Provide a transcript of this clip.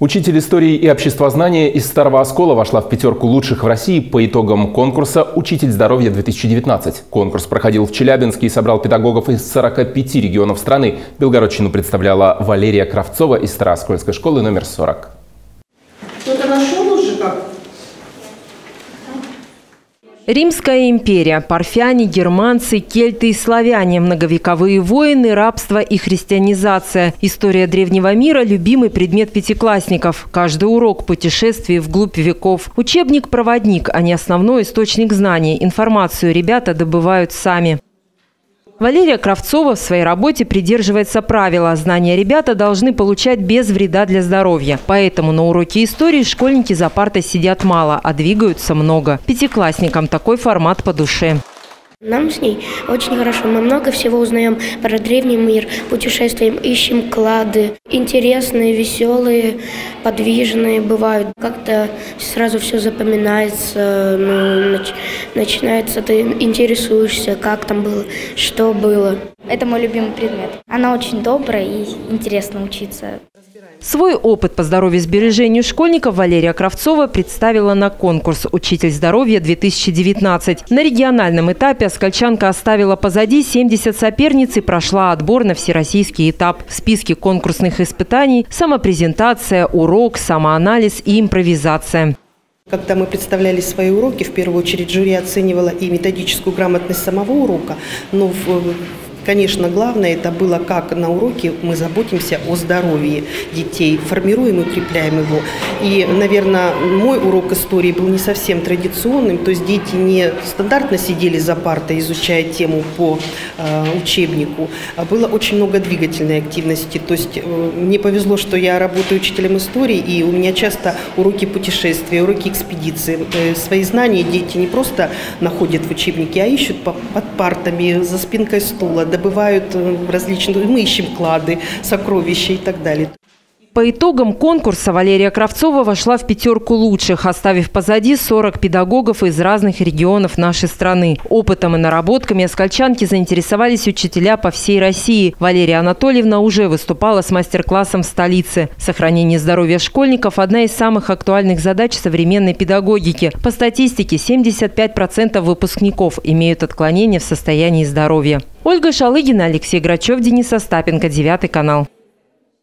Учитель истории и обществознания из Старого Оскола вошла в пятерку лучших в России по итогам конкурса «Учитель здоровья-2019». Конкурс проходил в Челябинске и собрал педагогов из 45 регионов страны. Белгородчину представляла Валерия Кравцова из Старооскольской школы номер 40. Кто-то нашел уже как? Римская империя, парфяне, германцы, кельты и славяне, многовековые войны, рабство и христианизация. История древнего мира – любимый предмет пятиклассников. Каждый урок – путешествие вглубь веков. Учебник-проводник, а не основной источник знаний. Информацию ребята добывают сами. Валерия Кравцова в своей работе придерживается правила. Знания ребята должны получать без вреда для здоровья. Поэтому на уроке истории школьники за партой сидят мало, а двигаются много. Пятиклассникам такой формат по душе. Нам с ней очень хорошо. Мы много всего узнаем про древний мир, путешествуем, ищем клады. Интересные, веселые, подвижные бывают. Как-то сразу все запоминается, ну, нач начинается, ты интересуешься, как там было, что было. Это мой любимый предмет. Она очень добрая и интересно учиться. Свой опыт по здоровью сбережению школьников Валерия Кравцова представила на конкурс «Учитель здоровья-2019». На региональном этапе Оскольчанка оставила позади 70 соперниц и прошла отбор на всероссийский этап. В списке конкурсных испытаний – самопрезентация, урок, самоанализ и импровизация. Когда мы представляли свои уроки, в первую очередь жюри оценивала и методическую грамотность самого урока, но в Конечно, главное это было, как на уроке мы заботимся о здоровье детей, формируем и укрепляем его. И, наверное, мой урок истории был не совсем традиционным, то есть дети не стандартно сидели за партой, изучая тему по э, учебнику, а было очень много двигательной активности. То есть э, мне повезло, что я работаю учителем истории, и у меня часто уроки путешествия, уроки экспедиции. Э, свои знания дети не просто находят в учебнике, а ищут по, под партами, за спинкой стула, добывают э, различные, мы ищем клады, сокровища и так далее. По итогам конкурса Валерия Кравцова вошла в пятерку лучших, оставив позади 40 педагогов из разных регионов нашей страны. Опытом и наработками оскольчанки заинтересовались учителя по всей России. Валерия Анатольевна уже выступала с мастер-классом в столице. Сохранение здоровья школьников – одна из самых актуальных задач современной педагогики. По статистике, 75% выпускников имеют отклонения в состоянии здоровья. Ольга Шалыгина, Алексей Грачев, Денис Остапенко, Девятый канал.